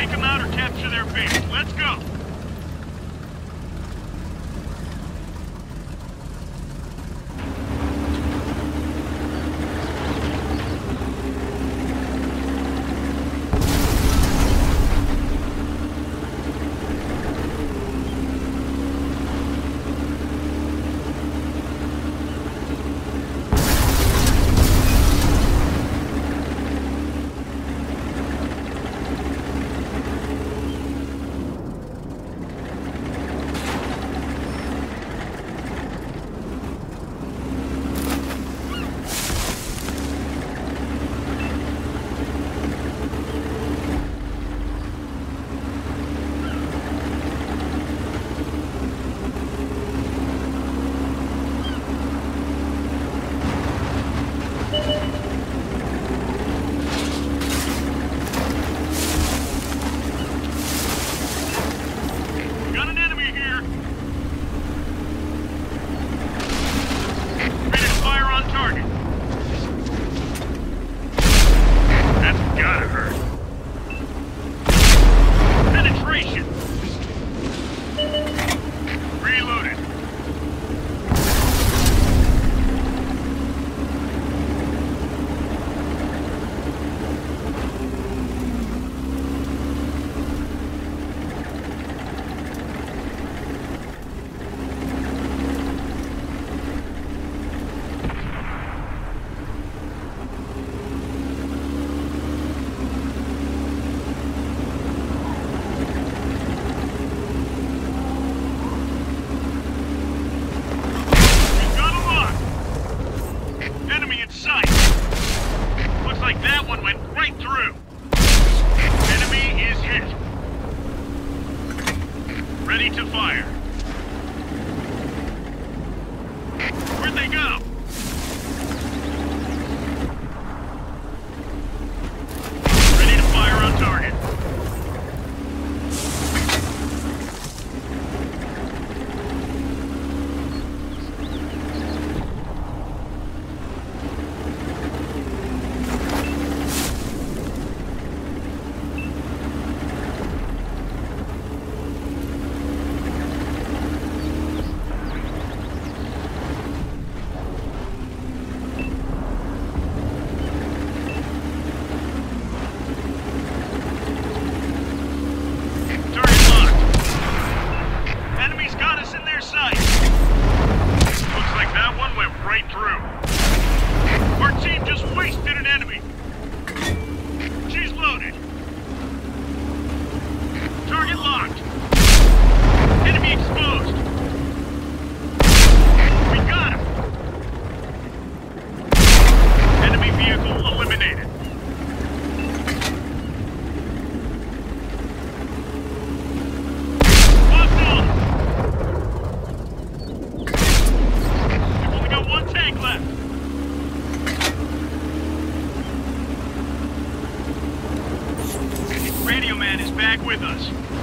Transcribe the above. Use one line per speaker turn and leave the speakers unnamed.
Take them out or capture their base. Let's go. Enemy in sight. Looks like that one went right through. Enemy is hit. Ready to fire. Radio Man is back with us.